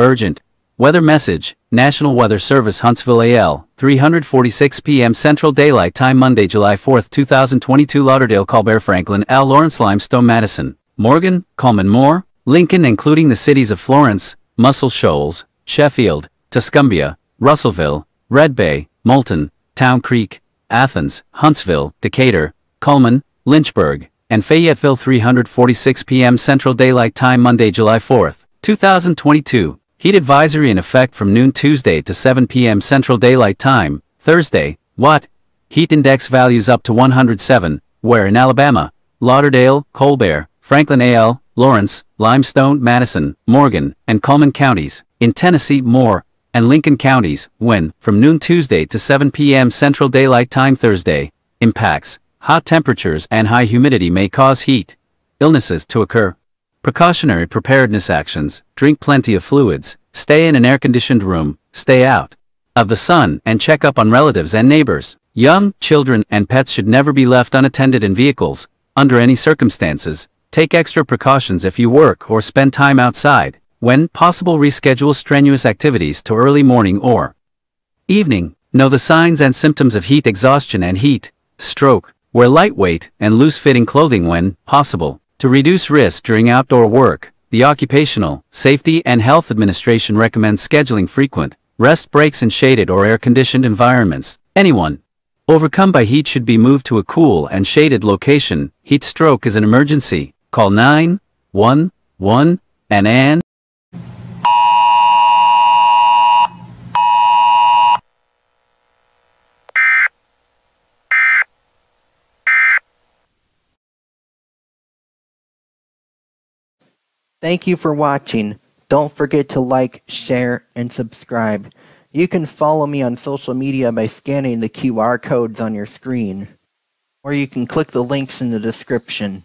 Urgent. Weather message. National Weather Service Huntsville AL. 346 p.m. Central Daylight Time Monday, July 4, 2022 Lauderdale, Colbert, Franklin, Al Lawrence, Limestone, Madison, Morgan, Cullman Moore, Lincoln including the cities of Florence, Muscle Shoals, Sheffield, Tuscumbia, Russellville, Red Bay, Moulton, Town Creek, Athens, Huntsville, Decatur, Cullman, Lynchburg, and Fayetteville 346 p.m. Central Daylight Time Monday, July 4, 2022. Heat advisory in effect from noon Tuesday to 7 p.m. Central Daylight Time, Thursday. Watt. Heat index values up to 107, where in Alabama, Lauderdale, Colbert, Franklin AL, Lawrence, Limestone, Madison, Morgan, and Cullman counties. In Tennessee, Moore, and Lincoln counties, when, from noon Tuesday to 7 p.m. Central Daylight Time Thursday, impacts, hot temperatures and high humidity may cause heat illnesses to occur. Precautionary preparedness actions, drink plenty of fluids, stay in an air-conditioned room, stay out of the sun and check up on relatives and neighbors. Young, children, and pets should never be left unattended in vehicles, under any circumstances. Take extra precautions if you work or spend time outside. When possible reschedule strenuous activities to early morning or evening. Know the signs and symptoms of heat exhaustion and heat stroke. Wear lightweight and loose-fitting clothing when possible. To reduce risk during outdoor work, the Occupational Safety and Health Administration recommends scheduling frequent rest breaks in shaded or air-conditioned environments. Anyone overcome by heat should be moved to a cool and shaded location. Heat stroke is an emergency. Call 911 and an Thank you for watching. Don't forget to like, share, and subscribe. You can follow me on social media by scanning the QR codes on your screen, or you can click the links in the description.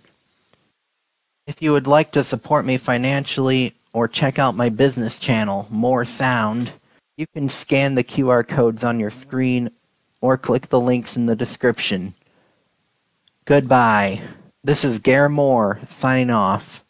If you would like to support me financially or check out my business channel, More Sound, you can scan the QR codes on your screen or click the links in the description. Goodbye. This is Gare Moore signing off.